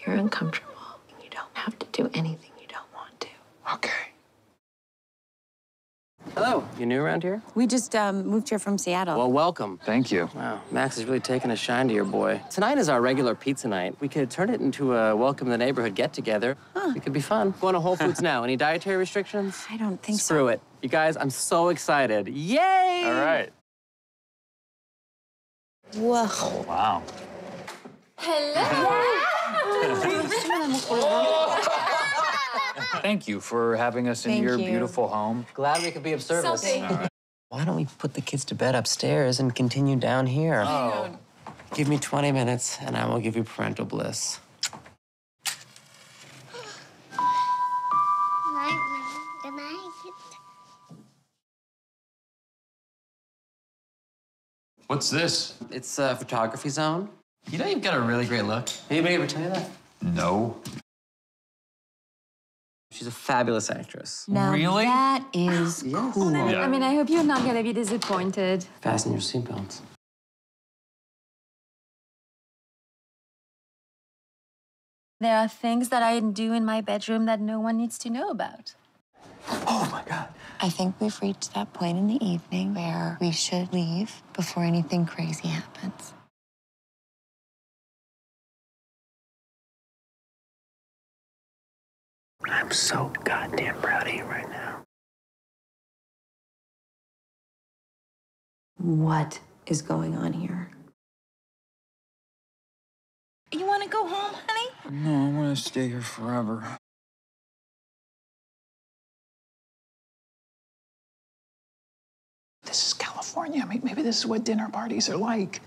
if you're uncomfortable, and you don't have to do anything you don't want to. Okay. Hello, you new around here? We just um, moved here from Seattle. Well, welcome. Thank you. Wow, Max has really taken a shine to your boy. Tonight is our regular pizza night. We could turn it into a welcome to the neighborhood get together. Huh. It could be fun. Going to Whole Foods now. Any dietary restrictions? I don't think Screw so. it. You guys, I'm so excited. Yay! All right. Whoa. Wow. Oh. Thank you for having us in Thank your you. beautiful home. Glad we could be of service. Why don't we put the kids to bed upstairs and continue down here? Oh. Give me 20 minutes and I will give you parental bliss. Good night. What's this? It's a photography zone. You know you've got a really great look. Anybody ever tell you that? No. She's a fabulous actress. Now Really? that is Yes. cool. Yeah. I mean, I hope you're not gonna be disappointed. Fasten your seatbelts. There are things that I do in my bedroom that no one needs to know about. Oh my God. I think we've reached that point in the evening where we should leave before anything crazy happens. I'm so goddamn proud of you right now. What is going on here? You wanna go home, honey? No, I want to stay here forever. This is California. May- Maybe this is what dinner parties are like.